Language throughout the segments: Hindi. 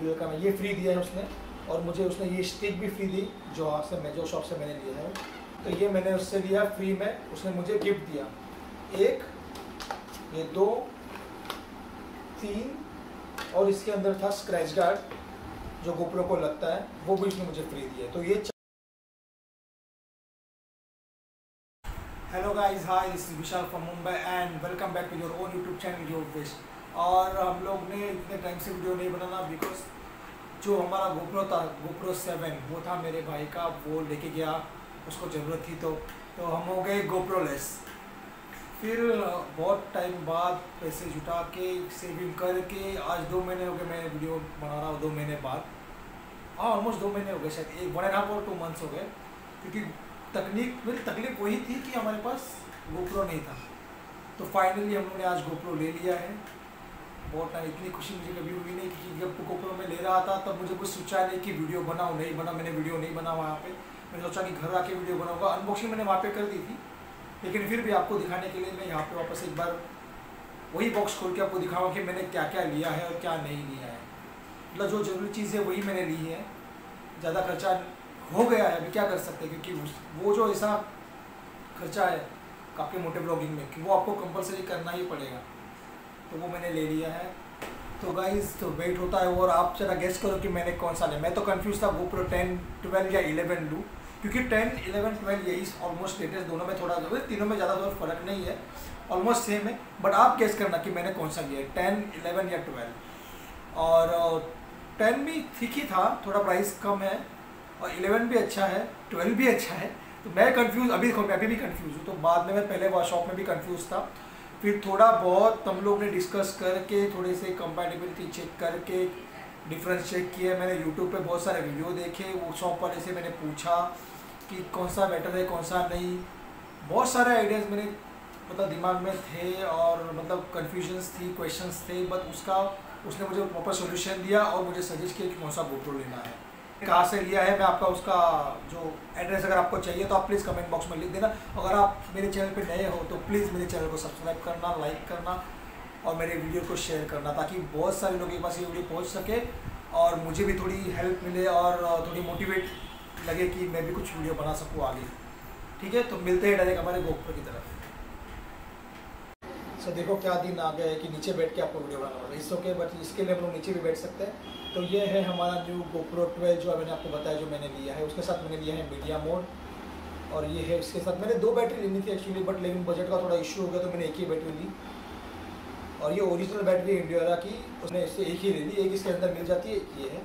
वीडियो का ये फ्री दिया है उसने, और मुझे उसने ये स्टिक भी फ्री दी, जो वहाँ से मैं, जो शॉप से मैंने लिया है। तो ये मैंने उससे लिया फ्री में, उसने मुझे गिफ्ट दिया। एक, ये दो, तीन, और इसके अंदर था स्क्रैच गार्ड जो गोप्रो को लगता है, वो भी उसने मुझे फ्री दिया तो ये hello guys hi this is Vishal from Mumbai and welcome back to your own YouTube channel video wish और हम लोग ने इतने टाइम से वीडियो नहीं बनाना बिकॉज़ जो हमारा गोप्रो था गोप्रो सेवन वो था मेरे भाई का, वो लेके गया, उसको ज़रूरत थी तो तो हम हो गए गोप्रो लेस फिर, बहुत टाइम बाद पैसे जुटा के सेविंग करके, आज दो महीने हो गए मैं वीडियो बना रहा हूँ, दो महीने बाद। हाँ ऑलमोस्ट दो महीने हो गए शायद, एक वन एंड हाफ़ और टू मंथ्स हो गए, क्योंकि तकनीक, मेरी तकलीफ़ वही थी कि हमारे पास गोप्रो नहीं था। तो फाइनली हम लोगों ने आज गोप्रो ले लिया है। बहुत इतनी खुशी मुझे कभी हुई नहीं, क्योंकि जब गोप्रो में ले रहा था, तब मुझे कुछ सोचा नहीं कि वीडियो बनाओ नहीं बना, मैंने वीडियो नहीं बना वहाँ पे। मैंने सोचा कि घर आके वीडियो बनाऊँगा। अनबॉक्सिंग मैंने वहाँ पे कर दी थी, लेकिन फिर भी आपको दिखाने के लिए मैं यहाँ पे वापस एक बार वही बॉक्स खोल के आपको दिखाऊँ कि मैंने क्या क्या लिया है और क्या नहीं लिया है। मतलब जो ज़रूरी चीज़ है, वही मैंने ली है। ज़्यादा खर्चा हो गया है, अभी क्या कर सकते हैं? क्योंकि वो जो ऐसा खर्चा है आपके मोटे ब्लॉगिंग में, कि वो आपको कंपलसरी करना ही पड़ेगा। तो वो मैंने ले लिया है। तो गाइज़ तो वेट होता है और आप जरा गेस करो कि मैंने कौन सा लिया। मैं तो कंफ्यूज था, वो प्रो टेन ट्वेल्व या इलेवन लूँ। क्योंकि टेन इलेवन ट्वेल्व यही ऑलमोस्ट लेटेस्ट दोनों में थोड़ा तीनों में ज़्यादा थोड़ा फ़र्क नहीं है। ऑलमोस्ट सेम है बट आप गेस करना कि मैंने कौन सा लिया है। टेन इलेवन या ट्वेल्व और टेन भी ठीक ही था, थोड़ा प्राइस कम है। और इलेवन भी अच्छा है ट्वेल्व भी अच्छा है। तो मैं कंफ्यूज अभी देखो, मैं अभी भी कंफ्यूज हूँ। तो बाद में मैं पहले वर्कशॉप में भी कंफ्यूज था। फिर थोड़ा बहुत हम लोग ने डिस्कस करके, थोड़े से कंपेटेबिलिटी चेक करके डिफरेंस चेक किया। मैंने यूट्यूब पे बहुत सारे वीडियो देखे, वो शॉप वाले से मैंने पूछा कि कौन सा बेटर है, कौन सा नहीं। बहुत सारे आइडियाज़ मेरे मतलब दिमाग में थे और मतलब कन्फ्यूजन्स थी क्वेश्चंस थे बट उसका, उसने मुझे प्रॉपर सोल्यूशन दिया और मुझे सजेस्ट किया कि कौन सा गोप्रो लेना है। कहाँ से लिया है, मैं आपका उसका जो एड्रेस अगर आपको चाहिए तो आप प्लीज़ कमेंट बॉक्स में लिख देना। अगर आप मेरे चैनल पे नए हो तो प्लीज़ मेरे चैनल को सब्सक्राइब करना लाइक करना और मेरे वीडियो को शेयर करना ताकि बहुत सारे लोगों के पास ये वीडियो पहुँच सके और मुझे भी थोड़ी हेल्प मिले और थोड़ी मोटिवेट लगे कि मैं भी कुछ वीडियो बना सकूँ आगे। ठीक है? तो मिलते हैं डायरेक्ट हमारे गोप्रो की तरफ़। सर देखो क्या दिन आ गया है कि नीचे बैठ के आपको वीडियो बनाना पड़ेगा इस ओके बट इसके लिए हम लोग नीचे भी बैठ सकते हैं। तो ये है हमारा न्यू गोप्रो ट्वेल्व जो मैंने आपको बताया, जो मैंने लिया है, उसके साथ मैंने लिया है मीडिया मोड और ये है इसके साथ। मैंने दो बैटरी लेनी थी एक्चुअली बट लेकिन बजट का थोड़ा इशू हो गया तो मैंने एक ही बैटरी ली। और ये ओरिजिनल बैटरी इंडियोरा की, उसने इससे एक ही ले ली, एक इसके अंदर मिल जाती है, ये है।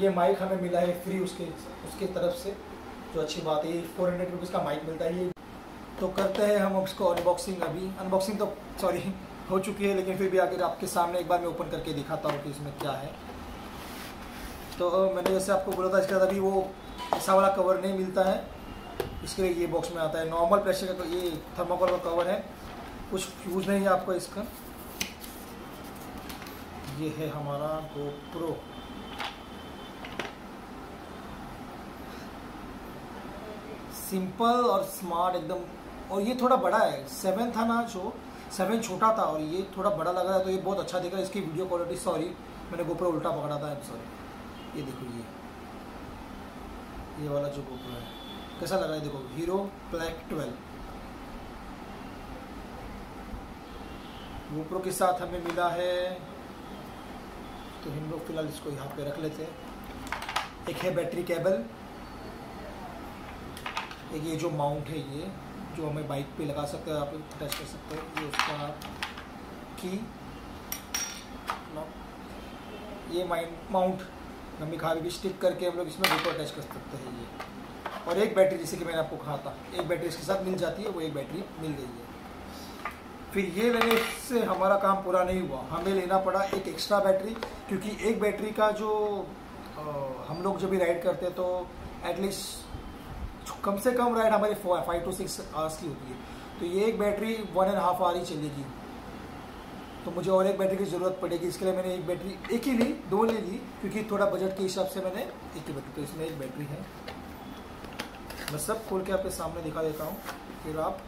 ये माइक हमें मिला है फ्री उसके उसके तरफ़ से। जो अच्छी बात है, ये फोर हंड्रेड रुपीज़ का माइक मिलता है, ये तो करते हैं हम उसको अनबॉक्सिंग अभी। अनबॉक्सिंग तो सॉरी हो चुकी है, लेकिन फिर भी आकर आपके सामने एक बार मैं ओपन करके दिखाता हूँ कि इसमें क्या है। तो मैंने जैसे आपको बोला था, इसके अभी वो ऐसा वाला कवर नहीं मिलता है। इसके लिए ये बॉक्स में आता है। नॉर्मल प्रेशर का ये थर्माकोल का कवर है। कुछ यूज़ नहीं है आपको इसका। ये है हमारा गोप्रो सिंपल और स्मार्ट एकदम और ये थोड़ा बड़ा है। सेवन था ना जो सेवन छोटा था और ये थोड़ा बड़ा लग रहा है तो ये बहुत अच्छा दिख रहा है। इसकी वीडियो क्वालिटी सॉरी मैंने गोप्रो उल्टा पकड़ा था सॉरी ये देखो ये। ये वाला जो गोप्रो है, कैसा लग रहा है देखो हीरो ब्लैक ट्वेल्व गोप्रो के साथ हमें मिला है तो हम लोग फ़िलहाल इसको यहाँ पे रख लेते हैं। एक है बैटरी केबल, एक ये जो माउंट है ये। जो हमें बाइक पे लगा सकते हैं आप अटैच कर सकते हो ये उसका की ये माइंड माउंट मम्मी खा भी स्टिक करके हम लोग इसमें गोप्रो अटैच कर सकते हैं ये। और एक बैटरी जैसे कि मैंने आपको कहा था एक बैटरी इसके साथ मिल जाती है वो एक बैटरी मिल गई है। फिर ये लेने से हमारा काम पूरा नहीं हुआ हमें लेना पड़ा एक एक्स्ट्रा बैटरी क्योंकि एक बैटरी का जो आ, हम लोग जब भी राइड करते तो एटलीस्ट कम से कम राइड हमारी फाइव टू सिक्स आवर्स की होती है। तो ये एक battery one and half hour ही चलेगी। तो मुझे और एक बैटरी की ज़रूरत पड़ेगी, इसके लिए मैंने एक बैटरी एक ही ली, दो ले ली, क्योंकि थोड़ा बजट के हिसाब से मैंने एक ही बैटरी तो इसमें एक बैटरी है। मैं सब खोल के आपके सामने दिखा देता हूँ, फिर आप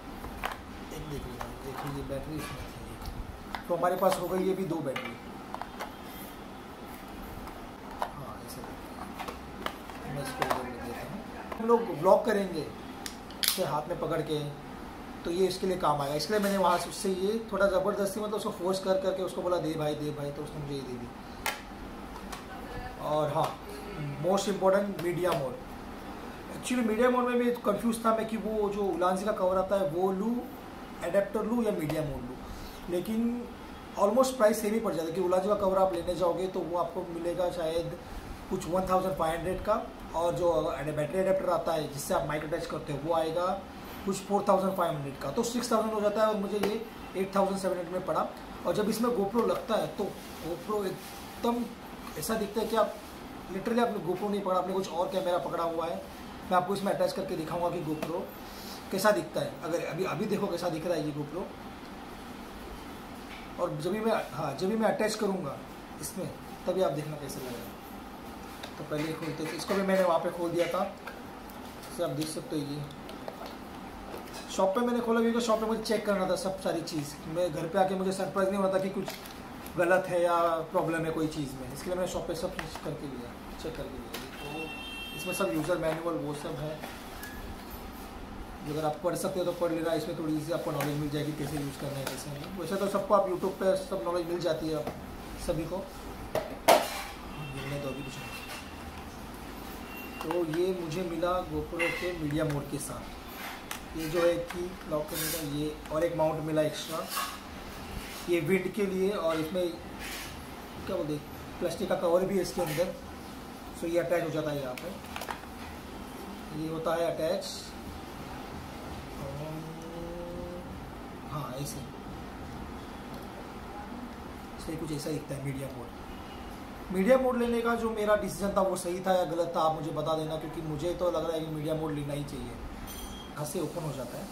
एक देख लीजिए, देखिए ये बैटरी इसमें तो हमारे पास हो गई ये भी दो बैटरी लोग ब्लॉक करेंगे से हाथ में पकड़ के तो ये इसके लिए काम आया। इसलिए मैंने वहाँ से उससे ये थोड़ा ज़बरदस्ती मतलब उसको फोर्स कर करके उसको बोला, दे भाई दे भाई। तो उसने मुझे ये दे दी। और हाँ most important media mod actually media mod में भी कंफ्यूज था मैं कि वो जो उलानसी का कवर आता है, वो लूँ एडेप्टर लूँ या मीडिया मोड लूँ। लेकिन ऑलमोस्ट प्राइस सेम ही पड़ जाता है कि उलानसी का कवर आप लेने जाओगे तो वो आपको मिलेगा शायद कुछ वन थाउज़ेंड फाइव हंड्रेड का। और जो बैटरी अडेप्टर आता है, जिससे आप माइक अटैच करते हो, वो आएगा कुछ फोर थाउज़ेंड फाइव हंड्रेड का। तो सिक्स थाउज़ेंड हो जाता है और मुझे ये एट थाउज़ेंड सेवन हंड्रेड में पड़ा। और जब इसमें गोप्रो लगता है तो गोप्रो एकदम ऐसा दिखता है कि आप लिटरली आपने गोप्रो नहीं पकड़ा, आपने कुछ और कैमरा पकड़ा हुआ है। मैं आपको इसमें अटैच करके दिखाऊँगा कि गोप्रो कैसा दिखता है। अगर अभी अभी देखो कैसा दिख रहा है ये गोप्रो और जब भी मैं हाँ जब भी मैं अटैच करूँगा इसमें, तभी आप देखना कैसे लगेगा तो पहले खोलते थे इसको भी मैंने वहाँ पे खोल दिया था। इसे आप देख सकते हो ये। शॉप पे मैंने खोला क्योंकि शॉप पे मुझे चेक करना था सब सारी चीज़। मैं घर पे आके मुझे सरप्राइज़ नहीं होता कि कुछ गलत है या प्रॉब्लम है कोई चीज़ में। इसके लिए मैंने शॉप पे सब करके लिया चेक करके लिया तो इसमें सब यूज़र मैनुअल वो सब है। अगर आप पढ़ सकते हो तो पढ़ लेना, इसमें थोड़ी सी आपको नॉलेज मिल जाएगी कैसे यूज़ करना है, कैसे नहीं। वैसे तो सबको आप यूट्यूब पे सब नॉलेज मिल जाती है, सभी को। मिलने तो अभी कुछ नहीं। तो ये मुझे मिला गोप्रो के मीडिया मोड के साथ। ये जो है कि लॉक करने का ये और एक माउंट मिला एक्स्ट्रा ये विंड के लिए और इसमें क्या बोलते प्लास्टिक का कवर भी है इसके अंदर। सो ये अटैच हो जाता है यहाँ पे। ये होता है अटैच हाँ ऐसे। कुछ ऐसा दिखता है मीडिया मोड मीडिया मोड लेने का जो मेरा डिसीज़न था, वो सही था या गलत था, आप मुझे बता देना, क्योंकि मुझे तो लग रहा है कि मीडिया मोड लेना ही चाहिए। यहाँ से ओपन हो जाता है।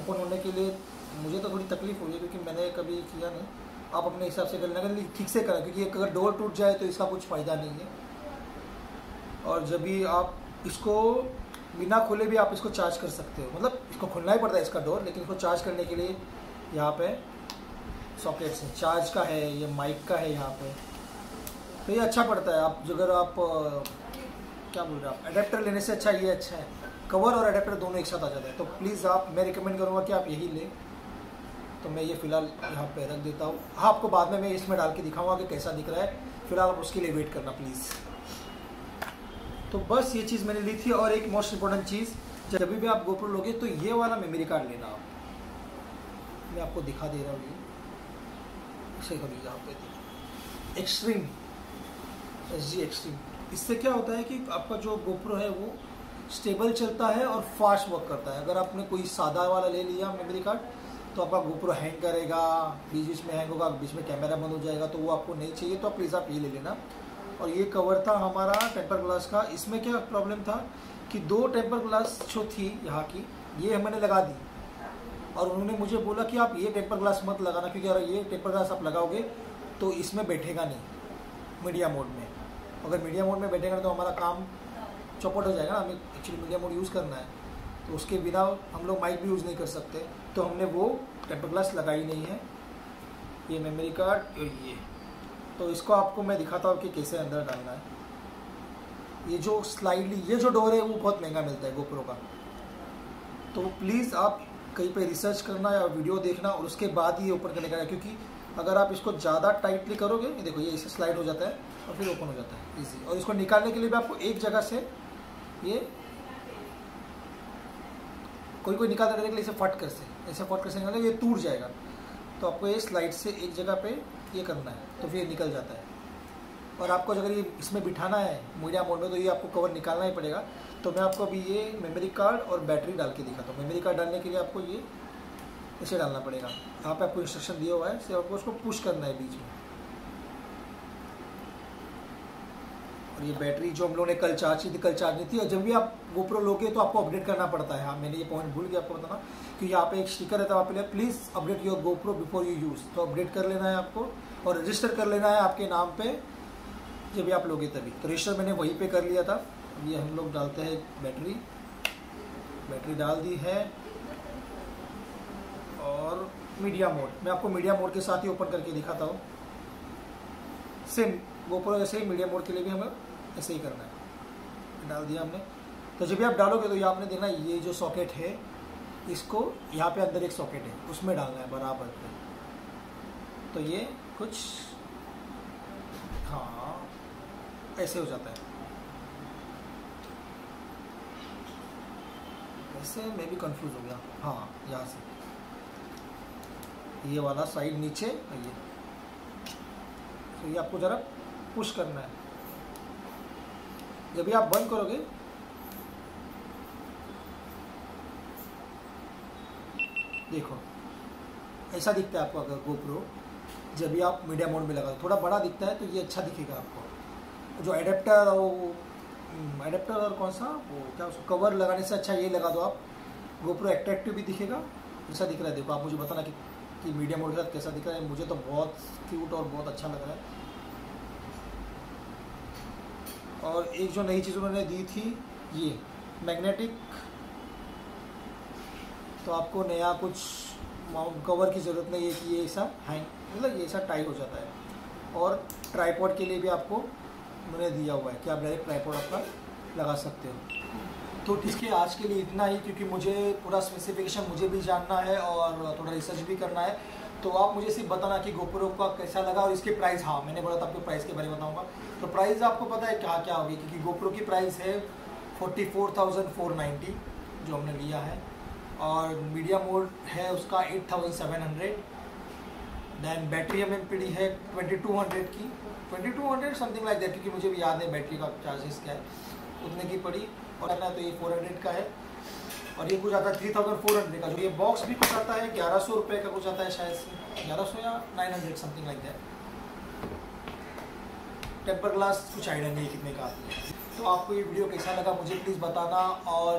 ओपन होने के लिए मुझे तो थोड़ी तकलीफ़ हुई है, क्योंकि मैंने कभी किया नहीं। आप अपने हिसाब से कर लेना ठीक से करें, क्योंकि अगर डोर टूट जाए तो इसका कुछ फ़ायदा नहीं है। और जब भी आप इसको बिना खोले भी आप इसको चार्ज कर सकते हो। मतलब इसको खुलना ही पड़ता है इसका डोर लेकिन इसको चार्ज करने के लिए यहाँ पे सॉकेट्स हैं। चार्ज का है, ये माइक का है यहाँ पे। तो ये अच्छा पड़ता है। आप अगर आप क्या बोल रहे हैं आप? अडेप्टर लेने से अच्छा ये अच्छा है। कवर और अडेप्टर दोनों एक साथ आ जाता है। तो प्लीज़ आप, मैं रिकमेंड करूँगा कि आप यही लें। तो मैं ये फ़िलहाल यहाँ पे रख देता हूँ। हाँ आपको बाद में मैं इसमें डाल के दिखाऊँगा कि कैसा दिख रहा है। फ़िलहाल आप उसके लिए वेट करना प्लीज़ तो बस ये चीज़ मैंने ली थी और एक मोस्ट इम्पोर्टेंट चीज़, जब भी आप गोप्रो लोगे तो ये वाला मेमोरी कार्ड लेना आप। मैं आपको दिखा दे रहा हूँ ये। इसे कभी यहाँ पे एक्सट्रीम एस जी एक्सट्रीम इससे क्या होता है कि आपका जो गोप्रो है, वो स्टेबल चलता है और फास्ट वर्क करता है। अगर आपने कोई सादा वाला ले लिया मेमोरी कार्ड तो आपका गोप्रो हैंग करेगा, बीच बीच में हैंग होगा, बीच में कैमरा बंद हो जाएगा तो वो आपको नहीं चाहिए तो आप प्लीज़ आप ये ले लेना। और ये कवर था हमारा टेम्पर ग्लास का। इसमें क्या प्रॉब्लम था कि दो टेम्पर ग्लास जो थी यहाँ की, ये मैंने लगा दी। और उन्होंने मुझे बोला कि आप ये टेम्पर ग्लास मत लगाना, क्योंकि अगर ये टेम्पर ग्लास आप लगाओगे तो इसमें बैठेगा नहीं मीडिया मोड में। अगर मीडिया मोड में बैठेगा तो हमारा काम चौपट हो जाएगा ना। हमें एक्चुअली मीडिया मोड यूज़ करना है। तो उसके बिना हम लोग माइक भी यूज़ नहीं कर सकते। तो हमने वो टेम्पर ग्लास लगाई नहीं है। ये मेमोरी कार्ड और ये। तो इसको आपको मैं दिखाता हूँ कि कैसे अंदर डालना है। ये जो स्लाइडली ये जो डोर है वो बहुत महँगा मिलता है गोप्रो का। तो प्लीज़ आप कहीं पे रिसर्च करना या वीडियो देखना और उसके बाद ही ओपन करने का क्योंकि अगर आप इसको ज़्यादा टाइटली करोगे, ये देखो, ये इसे स्लाइड हो जाता है और फिर ओपन हो जाता है इजी और इसको निकालने के लिए भी आपको एक जगह से ये कोई कोई निकालता के लिए इसे फट कर से, ऐसे फट कर से निकाले ये टूट जाएगा। तो आपको ये स्लाइड से एक जगह पे ये करना है तो फिर ये निकल जाता है। और आपको अगर ये इसमें बिठाना है, मीडिया मोड में तो ये आपको कवर निकालना ही पड़ेगा। तो मैं आपको अभी ये मेमोरी कार्ड और बैटरी डाल के दिखाता हूँ। मेमोरी कार्ड डालने के लिए आपको ये इसे डालना पड़ेगा। यहाँ पे आपको इंस्ट्रक्शन दिया हुआ है, सिर्फ़ आपको उसको पुश करना है बीच में। और ये बैटरी जो हम लोगों ने कल चार्ज की थी, कल चार्ज नहीं थी, और जब भी आप गोप्रो लोगे तो आपको अपडेट करना पड़ता है। हाँ मैंने ये पॉइंट भूल गया, आपको बताना। कि यहाँ पे एक स्टिकर है वहाँ पे please update your GoPro before you use तो अपडेट कर लेना है आपको, और रजिस्टर कर लेना है आपके नाम पे, जब भी आप लोगे तभी। तो रजिस्टर मैंने वहीं पे कर लिया था। ये हम लोग डालते हैं बैटरी बैटरी डाल दी है। और मीडिया मोड मैं आपको मीडिया मोड के साथ ही ओपन करके दिखाता हूँ। सेम गोप्रो ऐसे ही मीडिया मोड के लिए भी हमें ऐसे ही करना है। डाल दिया हमने। तो जब भी आप डालोगे तो ये आपने देखना ये जो सॉकेट है, इसको यहाँ पे अंदर एक सॉकेट है, उसमें डालना है, बराबर पे। तो ये कुछ हाँ ऐसे हो जाता है। ऐसे मैं भी कंफ्यूज हो गया। हाँ यहाँ से। ये वाला साइड नीचे ये तो ये आपको ज़रा पुश करना है। जब भी आप बंद करोगे, देखो, ऐसा दिखता है आपको अगर गोप्रो जब भी आप मीडिया मोड में लगा थोड़ा बड़ा दिखता है तो ये अच्छा दिखेगा आपको। जो एडेप्टर वो एडेप्टर और कौन सा, वो क्या उसको कवर लगाने से अच्छा ये लगा दो आप। गोप्रो एट्रैक्टिव भी दिखेगा, ऐसा दिख रहा है। देखो, आप मुझे बताना कि कि मीडियम मोड के साथ कैसा दिख रहा है? मुझे तो बहुत क्यूट और बहुत अच्छा लग रहा है। और एक जो नई चीज़ उन्होंने दी थी, ये मैग्नेटिक तो आपको नया कुछ माउंट कवर की ज़रूरत नहीं है कि ये ऐसा हैंग मतलब ये ऐसा टाइट हो जाता है। और ट्राईपॉड के लिए भी आपको उन्होंने दिया हुआ है कि आप डायरेक्ट ट्राईपॉड आपका लगा सकते हो। तो ठीक है आज के लिए इतना ही, क्योंकि मुझे पूरा स्पेसिफिकेशन मुझे भी जानना है और थोड़ा रिसर्च भी करना है। तो आप मुझे सिर्फ़ बताना कि गोप्रो का कैसा लगा और इसके प्राइस हाँ मैंने बोला था आपको प्राइस के बारे में बताऊँगा। तो प्राइस आपको पता है क्या क्या होगी, क्योंकि गोप्रो की प्राइस है forty four thousand four ninety जो हमने लिया है। और मीडिया मोड है उसका eight thousand seven hundred then battery um है ट्वेंटी टू हंड्रेड की। Twenty two hundred something like that क्योंकि मुझे भी याद है बैटरी का चार्जेस क्या है, उतने की पड़ी। और है तो ये फोर हंड्रेड का है। और ये कुछ आता है थ्री थाउज़ेंड फोर हंड्रेड का, जो ये बॉक्स भी कुछ आता है ग्यारह सौ रुपये का कुछ आता है शायद से। ग्यारह सौ या nine hundred something like that temper glass कुछ आइडिया नहीं कितने का। तो आपको ये वीडियो कैसा लगा मुझे प्लीज़ बताना और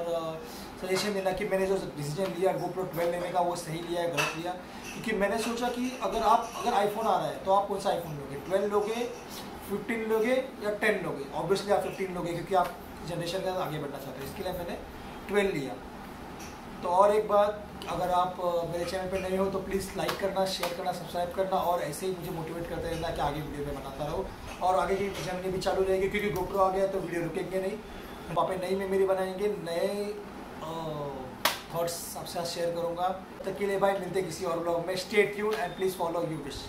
सजेशन देना कि मैंने जो डिसीज़न लिया गोप्रो ट्वेल्व लेने का, वो सही लिया है गलत लिया। क्योंकि मैंने सोचा कि अगर आप, अगर आईफोन आ रहा है तो आप कौन सा आईफोन लोगे? ट्वेल्व लोगे फिफ्टीन लोगे या टेन लोगे? ऑब्वियसली आप फिफ्टीन लोगे, क्योंकि आप जनरेशन के आगे बढ़ना चाहते हो। इसके लिए मैंने ट्वेल्व लिया। तो और एक बात, अगर आप मेरे चैनल पर नए हो तो प्लीज़ लाइक करना शेयर करना सब्सक्राइब करना और ऐसे ही मुझे मोटिवेट करते रहना कि आगे वीडियो में बनाता रहो। और आगे की जर्नी भी चालू रहेगी, क्योंकि गोप्रो आ गया तो वीडियो रुकेंगे नहीं। वहाँ पर नई मेमोरी बनाएँगे, नए थॉट्स आपसे साथ शेयर करूँगा। तक के लिए भाई मिलते किसी और ब्लॉग में। Stay tuned and please follow you wish